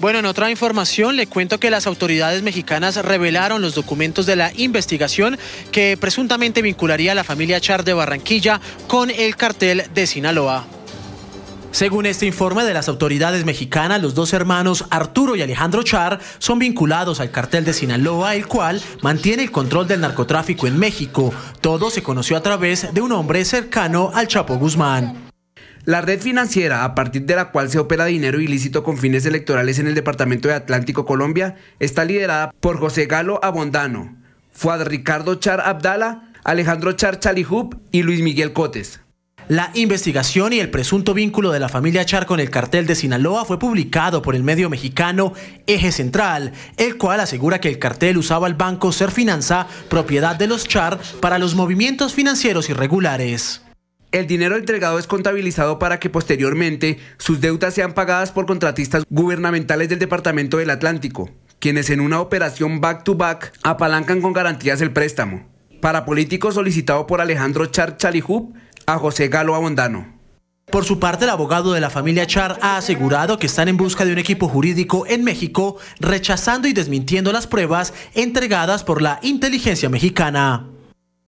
Bueno, en otra información le cuento que las autoridades mexicanas revelaron los documentos de la investigación que presuntamente vincularía a la familia Char de Barranquilla con el cartel de Sinaloa. Según este informe de las autoridades mexicanas, los dos hermanos Arturo y Alejandro Char son vinculados al cartel de Sinaloa, el cual mantiene el control del narcotráfico en México. Todo se conoció a través de un hombre cercano al Chapo Guzmán. La red financiera, a partir de la cual se opera dinero ilícito con fines electorales en el departamento de Atlántico, Colombia, está liderada por José Galo Abondano, Fuad Ricardo Char Abdala, Alejandro Char Chalihub y Luis Miguel Cotes. La investigación y el presunto vínculo de la familia Char con el cartel de Sinaloa fue publicado por el medio mexicano Eje Central, el cual asegura que el cartel usaba el banco Serfinanza, propiedad de los Char, para los movimientos financieros irregulares. El dinero entregado es contabilizado para que posteriormente sus deudas sean pagadas por contratistas gubernamentales del Departamento del Atlántico, quienes en una operación back-to-back apalancan con garantías el préstamo. Para político solicitado por Alejandro Char Chalihub a José Galo Abondano. Por su parte, el abogado de la familia Char ha asegurado que están en busca de un equipo jurídico en México, rechazando y desmintiendo las pruebas entregadas por la inteligencia mexicana.